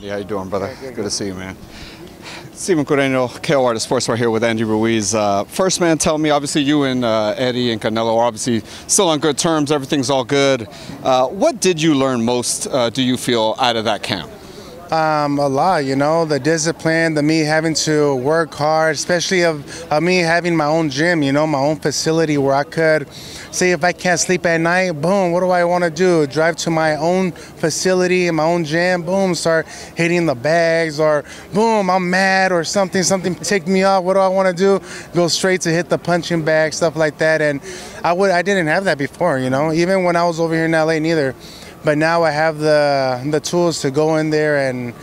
Andy, how you doing, brother? Good, to see you, man. Steven Coreno, KO Artist Sports, right here with Andy Ruiz. Uh, first, man, tell me, obviously you and uh, Eddy and Canelo are obviously still on good terms. Everything's all good. Uh, what did you learn most, uh, do you feel, out of that camp? Um, a lot, you know, the discipline, the me having to work hard, especially of, of me having my own gym, you know, my own facility where I could say if I can't sleep at night, boom, what do I want to do? Drive to my own facility my own gym, boom, start hitting the bags, or boom, I'm mad or something, something ticked me off. What do I want to do? Go straight to hit the punching bag, stuff like that. And I would, I didn't have that before, you know, even when I was over here in LA, neither but now I have the the tools to go in there and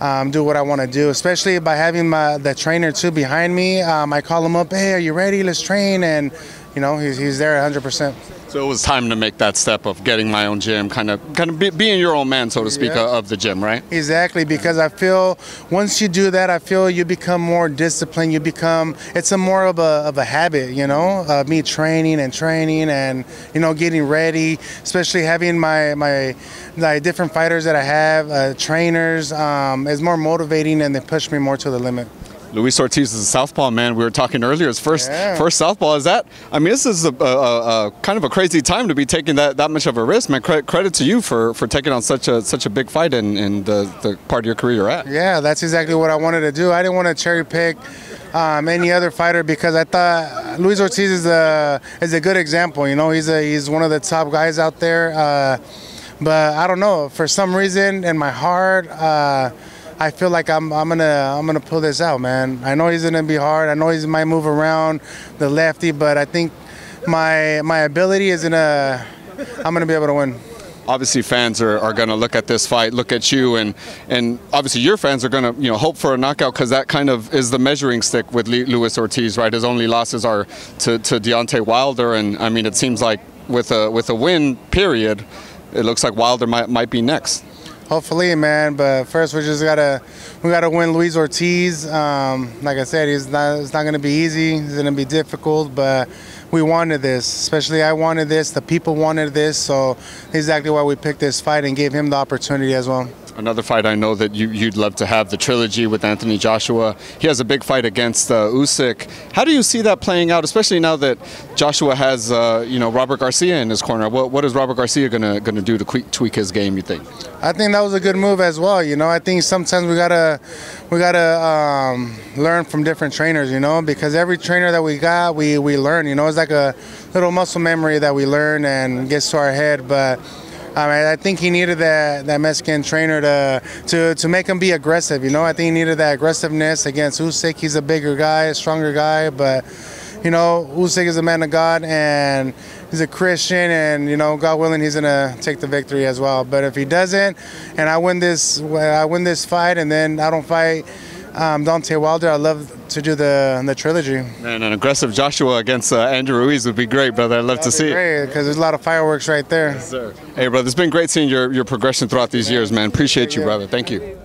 um, do what I want to do, especially by having my the trainer too behind me. Um, I call him up, hey, are you ready? Let's train, and you know he's, he's there 100 percent. So it was time to make that step of getting my own gym, kind of, kind of be, being your own man, so to speak, yeah. of the gym, right? Exactly, because I feel once you do that, I feel you become more disciplined. You become, it's a more of a, of a habit, you know, of me training and training and you know getting ready, especially having my my, my different fighters that I have, uh, trainers, um, is more motivating and they push me more to the limit. Luis Ortiz is a southpaw man. We were talking earlier. His first yeah. first southpaw is that. I mean, this is a, a, a, kind of a crazy time to be taking that, that much of a risk, man. Credit, credit to you for, for taking on such a such a big fight in, in the, the part of your career you're at. Yeah, that's exactly what I wanted to do. I didn't want to cherry pick um, any other fighter because I thought Luis Ortiz is a is a good example. You know, he's a he's one of the top guys out there. Uh, but I don't know for some reason in my heart. Uh, I feel like I'm, I'm gonna I'm gonna pull this out, man. I know he's gonna be hard. I know he might move around the lefty, but I think my my ability is gonna I'm gonna be able to win obviously fans are, are going to look at this fight, look at you, and and obviously your fans are going to you know hope for a knockout because that kind of is the measuring stick with Luis Ortiz, right? His only losses are to, to Deontay Wilder, and I mean it seems like with a with a win period, it looks like Wilder might might be next. Hopefully, man. But first, we just gotta we gotta win Luis Ortiz. Um, like I said, he's not it's not gonna be easy. It's gonna be difficult, but we wanted this. Especially I wanted this. The people wanted this. So exactly why we picked this fight and gave him the opportunity as well another fight I know that you, would love to have the trilogy with Anthony Joshua. He has a big fight against uh, Usyk. How do you see that playing out, especially now that Joshua has uh, you know Robert Garcia in his corner? What, what is Robert Garcia gonna gonna do to tweak his game? You think? I think that was a good move as well. You know, I think sometimes we gotta we gotta um, learn from different trainers. You know, because every trainer that we got, we we learn. You know, it's like a little muscle memory that we learn and gets to our head, but I mean, I think he needed that that Mexican trainer to to to make him be aggressive. You know, I think he needed that aggressiveness against Usyk. He's a bigger guy, a stronger guy, but you know, Usyk is a man of God and he's a Christian, and you know, God willing, he's gonna take the victory as well. But if he doesn't, and I win this, I win this fight, and then I don't fight um, Deontay Wilder, I'd love to do the the trilogy. And an aggressive Joshua against uh, Andrew Ruiz would be great, brother. I'd love That'd to see great, it. because there's a lot of fireworks right there. Yes, sir. Hey, brother, it's been great seeing your, your progression throughout these years, man. Appreciate you, brother. Thank you.